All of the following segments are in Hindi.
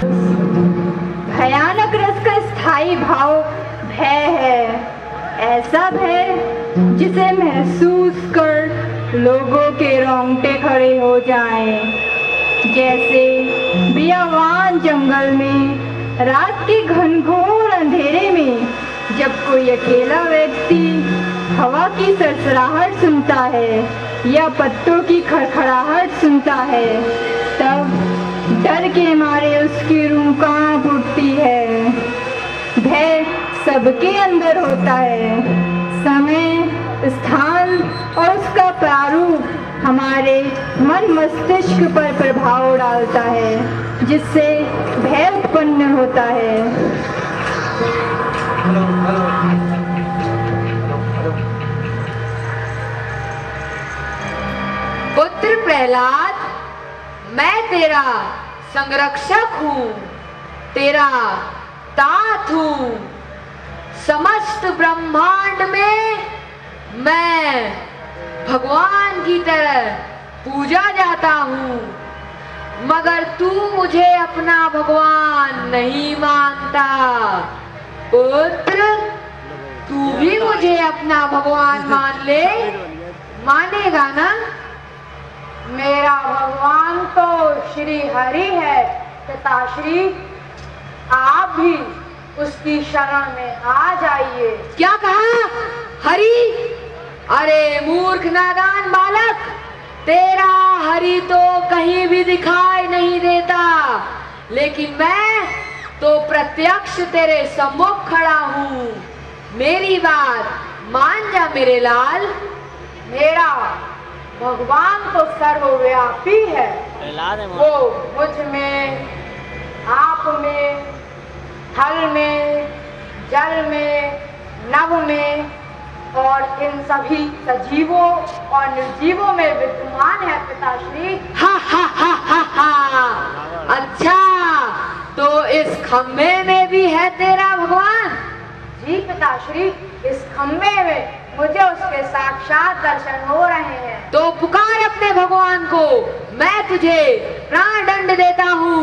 भयानक रस का स्थायी भाव भय है। ऐसा भय जिसे महसूस कर लोगों के रोंगटे खड़े हो जाएँ, जैसे बियावान जंगल में रात के घनघोर अंधेरे में जब कोई अकेला व्यक्ति हवा की सरसराहट सुनता है या पत्तों की खड़खड़ाहट सुनता है तब डर के मारे उसकी रूह काँप उठती है। भय सबके अंदर होता है। समय, स्थान और उसका प्रारूप हमारे मन मस्तिष्क पर प्रभाव डालता है, जिससे भय उत्पन्न होता है। पुत्र प्रहलाद, मैं तेरा संरक्षक हूँ। तेरा तात हूँ। समस्त ब्रह्मांड में मैं भगवान की तरह पूजा जाता हूँ। मगर तू मुझे अपना भगवान नहीं मानता। पुत्र, तू भी मुझे अपना भगवान मान ले। मानेगा ना? मेरा भगवान तो श्री हरि है पिताश्री आप भी उसकी शरण में आ जाइए। क्या कहा? हरि? अरे मूर्ख नादान बालक तेरा हरि तो कहीं भी दिखाई नहीं देता। लेकिन मैं तो प्रत्यक्ष तेरे सम्मुख खड़ा हूँ। मेरी बात मान जा मेरे लाल। मेरा भगवान तो सर्वव्यापी है। वो। मुझमें आप में थल में जल में नभ में और इन सभी सजीवों और निर्जीवों में विद्यमान है पिताश्री हा हा हा हा हा। अच्छा तो इस खंभे में भी है तेरा जी पिताश्री इस खंभे में मुझे उसके साक्षात दर्शन हो रहे हैं। तो पुकार अपने भगवान को मैं तुझे प्राण दंड देता हूँ।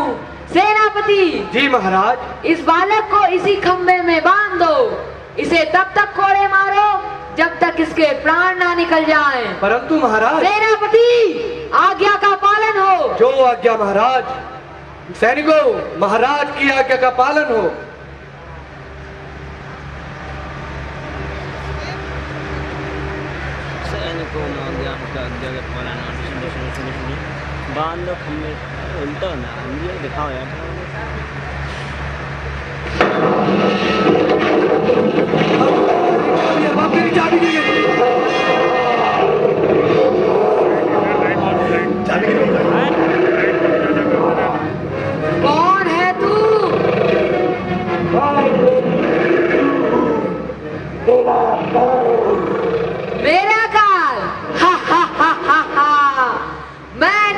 सेनापति जी महाराज। इस बालक को इसी खंभे में बाँध दो। इसे तब तक कोड़े मारो जब तक इसके प्राण ना निकल जाए। परंतु महाराज। सेनापति आज्ञा का पालन हो। जो आज्ञा महाराज सैनिकों महाराज की आज्ञा का पालन हो का आज्ञा का पालन सुनो सुनो सुनो सुनो। बाँध दो खंभे उल्टा ना, ये दिखाओ यार। चाबी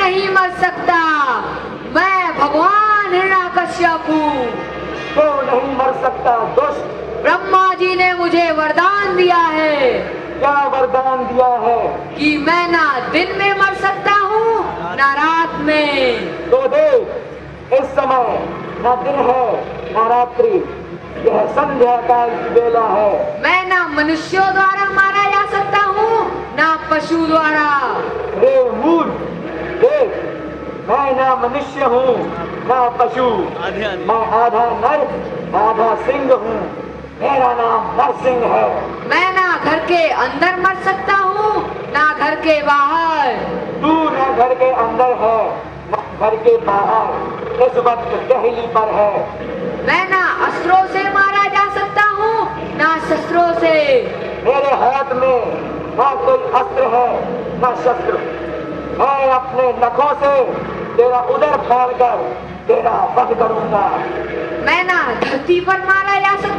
नहीं मर सकता। मैं भगवान हिरण्यकश्यप हूँ। तो नहीं मर सकता दुष्ट? ब्रह्मा जी ने मुझे वरदान दिया है। क्या वरदान दिया है? कि मैं ना दिन में मर सकता हूँ ना रात में। तो देख इस समय न दिन है न रात्रि। यह संध्या काल की बेला है। मैं ना मनुष्यों द्वारा मारा जा सकता हूँ ना पशु द्वारा रे मूर्ख देख मैं ना मनुष्य हूँ ना पशु। मैं आधा नर आधा सिंह हूँ। मेरा नाम नरसिंह है। मैं ना घर के अंदर मर सकता हूँ ना घर के बाहर। तू न घर के अंदर है न घर के बाहर। इस वक्त दहली पर है। मैं ना अस्त्रों से मारा जा सकता हूँ ना शस्त्रों से। मेरे हाथ में ना कोई अस्त्र है ना शस्त्र। मैं अपने नखों से तेरा उधर फाड़ कर तेरा वध करूँगा। मैं ना धरती पर मारा जा सकता